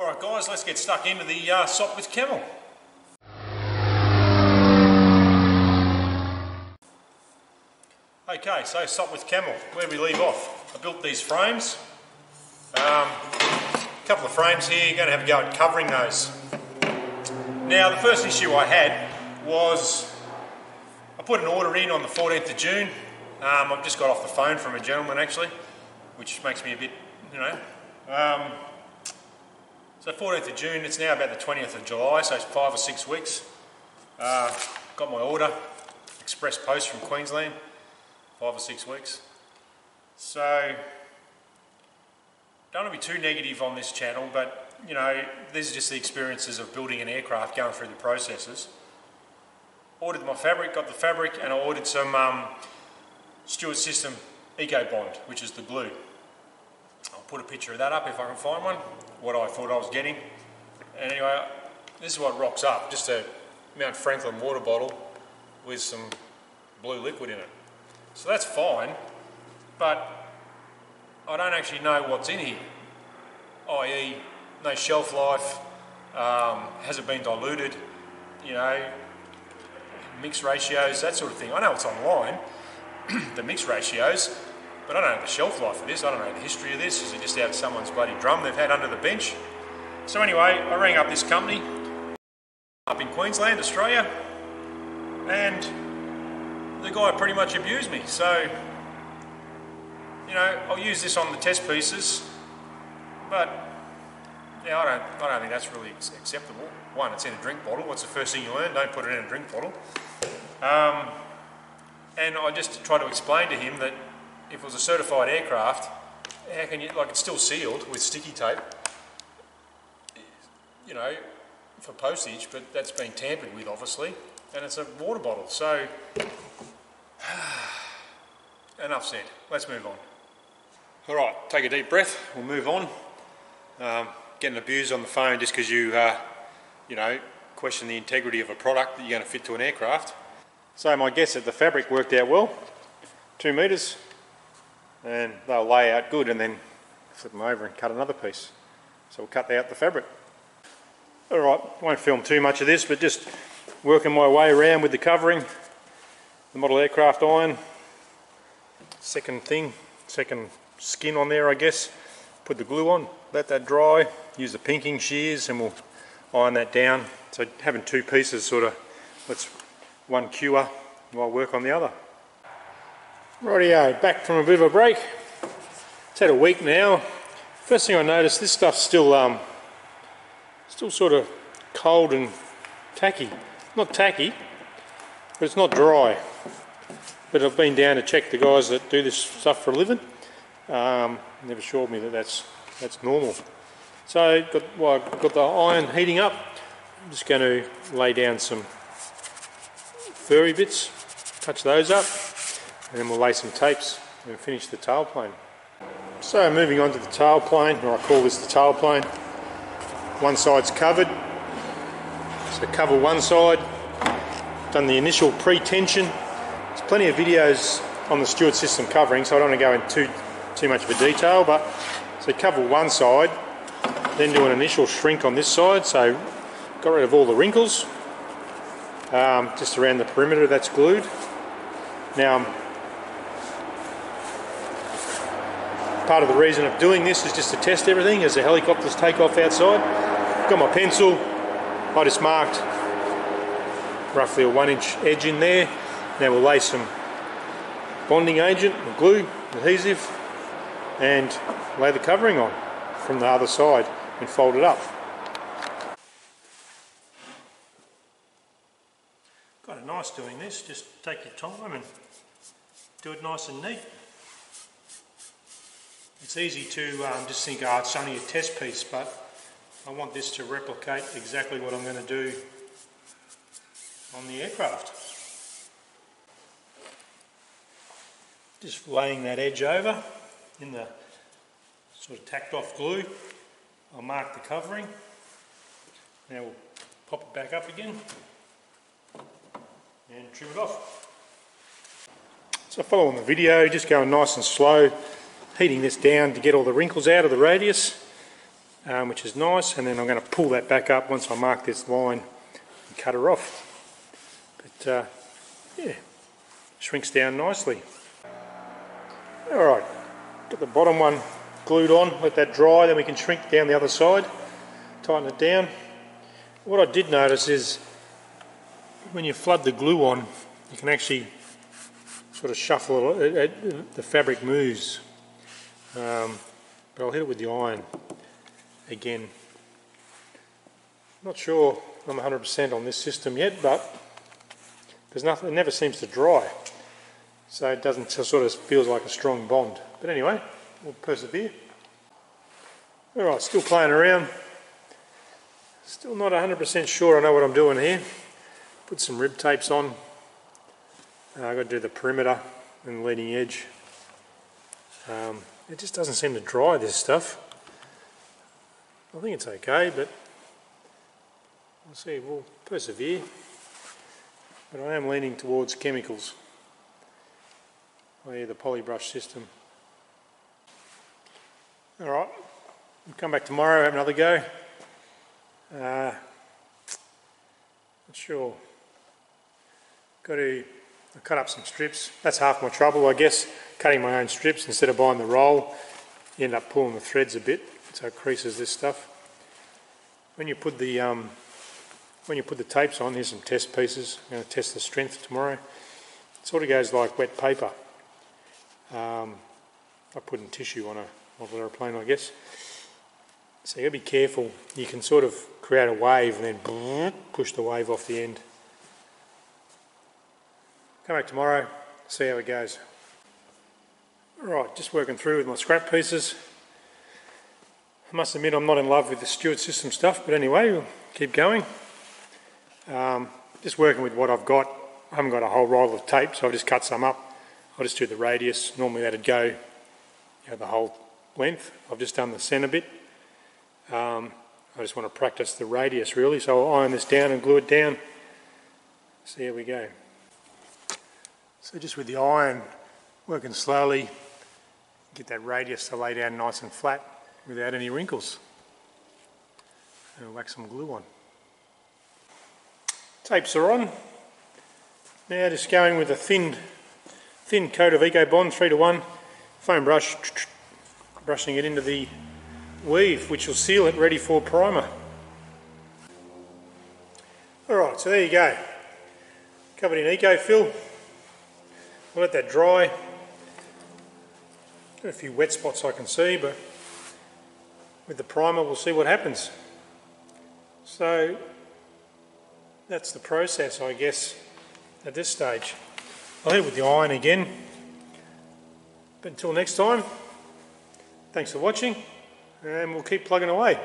Alright guys, let's get stuck into the uh, Sopwith Camel. Okay, so Sopwith Camel, where we leave off. I built these frames. Um, a couple of frames here, you're going to have a go at covering those. Now the first issue I had was I put an order in on the 14th of June. Um, I've just got off the phone from a gentleman actually, which makes me a bit, you know. Um, so 14th of June, it's now about the 20th of July, so it's five or six weeks. Uh, got my order, express post from Queensland, five or six weeks. So, don't want to be too negative on this channel, but you know, these are just the experiences of building an aircraft, going through the processes. Ordered my fabric, got the fabric, and I ordered some um, Stewart System Ekobond, which is the glue. Put a picture of that up if I can find one, what I thought I was getting. And anyway, this is what rocks up, just a Mount Franklin water bottle with some blue liquid in it. So that's fine, but I don't actually know what's in here, i.e. no shelf life, um, has it been diluted, you know, mix ratios, that sort of thing. I know it's online, the mix ratios, but I don't know the shelf life of this. I don't know the history of this. Is it just out of someone's bloody drum they've had under the bench? So anyway, I rang up this company up in Queensland, Australia, and the guy pretty much abused me. So, you know, I'll use this on the test pieces, but yeah, I don't, I don't think that's really acceptable. One, it's in a drink bottle. What's the first thing you learn? Don't put it in a drink bottle. Um, and I just try to explain to him that if it was a certified aircraft, how can you, like it's still sealed with sticky tape, you know, for postage, but that's been tampered with obviously, and it's a water bottle. So, enough said. Let's move on. All right, take a deep breath. We'll move on. Um, getting abused on the phone just because you, uh, you know, question the integrity of a product that you're going to fit to an aircraft. So my guess that the fabric worked out well, two metres, and they'll lay out good and then flip them over and cut another piece. So we'll cut out the fabric. Alright, won't film too much of this, but just working my way around with the covering, the model aircraft iron, second thing, second skin on there I guess, put the glue on, let that dry, use the pinking shears and we'll iron that down. So having two pieces sort of, let's one cure while I work on the other. Rightio, back from a bit of a break. It's had a week now. First thing I noticed, this stuff's still um, still sort of cold and tacky. Not tacky, but it's not dry. But I've been down to check the guys that do this stuff for a living. Um, they've assured me that that's that's normal. So got well, got the iron heating up. I'm just going to lay down some furry bits, touch those up, and then we'll lay some tapes and finish the tailplane. So moving on to the tailplane, or I call this the tailplane. One side's covered, so cover one side. Done the initial pre-tension. There's plenty of videos on the Stewart system covering, so I don't want to go into too, too much of a detail, but so cover one side, then do an initial shrink on this side, so got rid of all the wrinkles, um, just around the perimeter that's glued. Now part of the reason of doing this is just to test everything as the helicopters take off outside. Got my pencil, I just marked roughly a one inch edge in there. Now we'll lay some bonding agent, glue, adhesive, and lay the covering on from the other side and fold it up. Kind of nice doing this, just take your time and do it nice and neat. It's easy to um, just think, oh, it's only a test piece, but I want this to replicate exactly what I'm going to do on the aircraft. Just laying that edge over in the sort of tacked off glue. I'll mark the covering. Now we'll pop it back up again and trim it off. So following the video, just going nice and slow heating this down to get all the wrinkles out of the radius. um, which is nice, and then I'm going to pull that back up once I mark this line and cut her off. But uh, yeah, shrinks down nicely. Alright, got the bottom one glued on, let that dry, then we can shrink down the other side, tighten it down. What I did notice is when you flood the glue on, you can actually sort of shuffle it, it the fabric moves. Um, but I'll hit it with the iron again. Not sure I'm 100% on this system yet, but there's nothing, it never seems to dry. So it doesn't sort of feels like a strong bond. But anyway, we'll persevere. Alright, still playing around. Still not 100% sure I know what I'm doing here. Put some rib tapes on. Uh, I've got to do the perimeter and the leading edge. Um, it just doesn't seem to dry this stuff. I think it's okay, but we'll see, we'll persevere. But I am leaning towards chemicals, i.e. the polybrush system. Alright, we'll come back tomorrow, have another go. Uh, not sure. Got to cut up some strips. That's half my trouble, I guess, cutting my own strips instead of buying the roll. You end up pulling the threads a bit so it creases this stuff. When you put the um, when you put the tapes on, here's some test pieces. I'm going to test the strength tomorrow. It sort of goes like wet paper. Um, I put in tissue on a model aeroplane, I guess. So you got to be careful. You can sort of create a wave and then push the wave off the end. Come back tomorrow, see how it goes. Right, just working through with my scrap pieces. I must admit I'm not in love with the Stewart system stuff, but anyway, we'll keep going. Um, just working with what I've got. I haven't got a whole roll of tape, so I've just cut some up. I'll just do the radius. Normally that'd go you know, the whole length. I've just done the centre bit. Um, I just want to practice the radius really, so I'll iron this down and glue it down. So here we go. So just with the iron, working slowly, get that radius to lay down nice and flat without any wrinkles. And whack some glue on. Tapes are on. Now just going with a thin, thin coat of Ekobond 3 to 1 foam brush, brushing it into the weave which will seal it ready for primer. Alright, so there you go. Covered in Ekofill. I'll let that dry. Got a few wet spots I can see, but with the primer we'll see what happens. So that's the process I guess at this stage. I'll hit it with the iron again. But until next time, thanks for watching and we'll keep plugging away.